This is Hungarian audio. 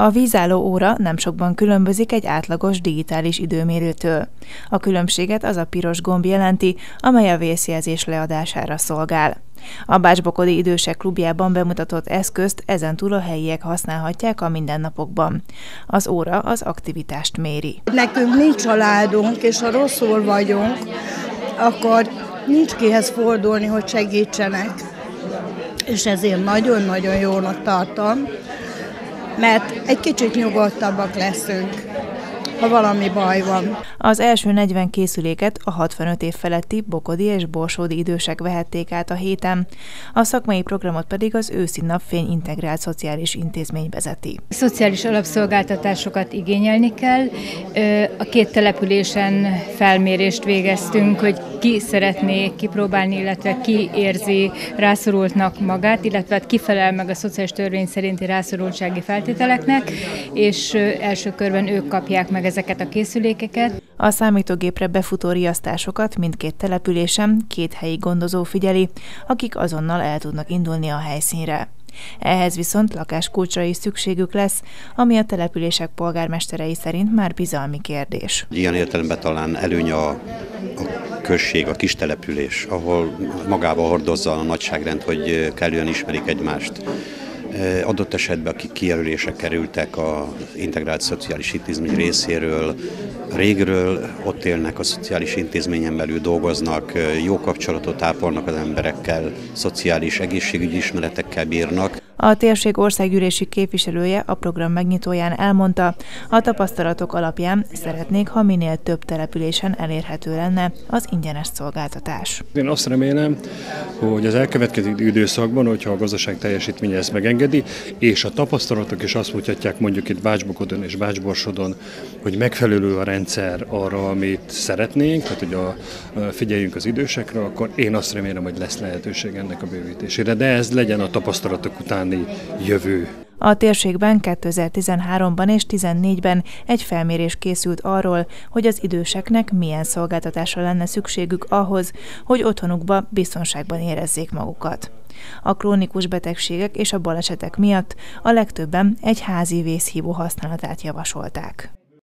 A vízálló óra nem sokban különbözik egy átlagos digitális időmérőtől. A különbséget az a piros gomb jelenti, amely a vészjelzés leadására szolgál. A Bácsbokodi Idősek Klubjában bemutatott eszközt ezentúl a helyiek használhatják a mindennapokban. Az óra az aktivitást méri. Nekünk nincs családunk, és ha rosszul vagyunk, akkor nincs kihez fordulni, hogy segítsenek. És ezért nagyon-nagyon jónak tartom, mert egy kicsit nyugodtabbak leszünk ha valami baj van. Az első 40 készüléket a 65 év feletti Bokodi és Borsódi idősek vehették át a héten, a szakmai programot pedig az őszi napfény integrált szociális intézmény vezeti. Szociális alapszolgáltatásokat igényelni kell. A két településen felmérést végeztünk, hogy ki szeretné kipróbálni, illetve ki érzi rászorultnak magát, illetve hát kifelel meg a szociális törvény szerinti rászorultsági feltételeknek, és első körben ők kapják meg ezeket a készülékeket. A számítógépre befutó riasztásokat mindkét településen két helyi gondozó figyeli, akik azonnal el tudnak indulni a helyszínre. Ehhez viszont lakáskulcsra is szükségük lesz, ami a települések polgármesterei szerint már bizalmi kérdés. Ilyen értelemben talán előny a, a község, a kis település, ahol magába hordozza a nagyságrend, hogy kellően ismerik egymást adott esetben, akik kijelölések kerültek az integrált szociális intézmény részéről, régről ott élnek, a szociális intézményen belül dolgoznak, jó kapcsolatot ápolnak az emberekkel, szociális egészségügyi ismeretekkel bírnak. A térség országgyűlési képviselője a program megnyitóján elmondta, a tapasztalatok alapján szeretnék, ha minél több településen elérhető lenne az ingyenes szolgáltatás. Én azt remélem, hogy az elkövetkező időszakban, hogyha a gazdaság teljesítménye ezt megengedi, és a tapasztalatok is azt mutatják mondjuk itt Bácsbokodon és Bácsborsodon, hogy megfelelő a rendszer arra, amit szeretnénk, tehát hogy a, figyeljünk az idősekre, akkor én azt remélem, hogy lesz lehetőség ennek a bővítésére. De ez legyen a tapasztalatok utáni jövő. A térségben 2013-ban és 2014-ben egy felmérés készült arról, hogy az időseknek milyen szolgáltatásra lenne szükségük ahhoz, hogy otthonukba biztonságban érezzék magukat. A krónikus betegségek és a balesetek miatt a legtöbben egy házi vészhívó használatát javasolták.